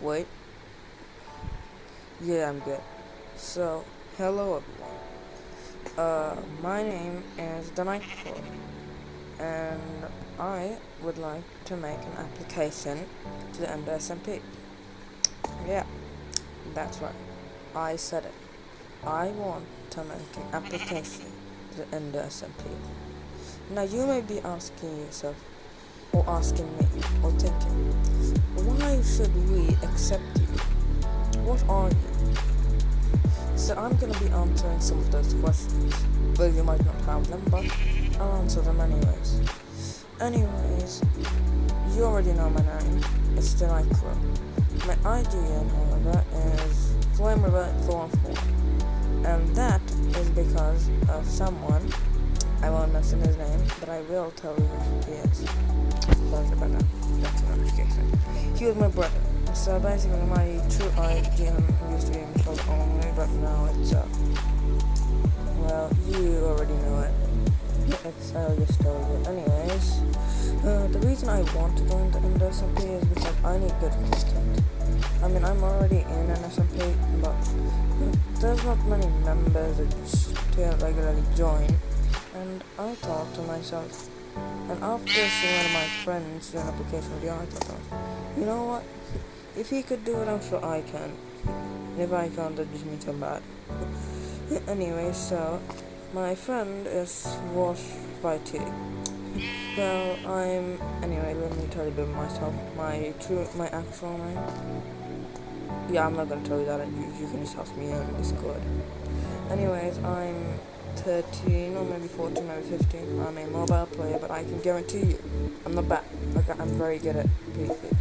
Wait. Yeah, I'm good. So, hello everyone. Uh, my name is The and I would like to make an application to the Ender SMP. Yeah, that's right. I said it. I want to make an application to the Ender SMP. Now you may be asking yourself, or asking me, or thinking, why should we accept you? What are you? So I'm gonna be answering some of those questions. Well, you might not have them, but I'll answer them anyways. Anyways, you already know my name. It's the Nightcrow. My IGN, however, is Flame Rebel Thorn And that is because of someone I won't mention his name, but I will tell you who he is. He was my brother. So basically, my true IGN used to be called only, but now it's uh. Well, you already know it. It's told you. Anyways, uh, the reason I want to go into SMP is because I need good content. I mean, I'm already in an SMP, but there's not many members that regularly join and I thought to myself, and after seeing one of my friends do an application video, I thought, you know what? If he could do it, I'm sure I can. And if I can't, that just means I'm bad. anyway, so my friend is Wash by tea. Well, I'm anyway. Let me tell you a bit myself. My true, my actual name. Yeah, I'm not gonna tell you that. You, you can just ask me in Discord. Anyways, I'm 13 or maybe 14, maybe 15. I'm a mobile player, but I can guarantee you, I'm not bad. Like I'm very good at PvP.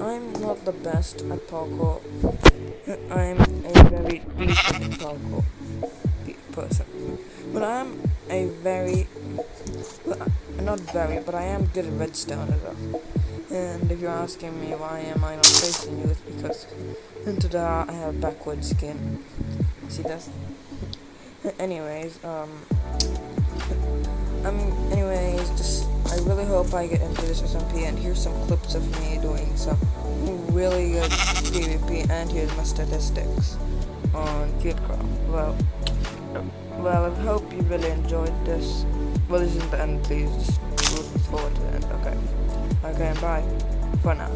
I'm not the best at parkour. I'm a very decent parkour person, but I'm a very, not very, but I am good at redstone as well. And if you're asking me why am I not facing you, it's because into the I have backward skin. See this? anyways, um, I mean, anyways, just, I really hope I get into this SMP, and here's some clips of me doing some really good PvP, and here's my statistics on CubeCraft. Well, well, I hope you really enjoyed this. Well, this isn't the end, please, just look forward to the end, okay? Okay, bye, for now.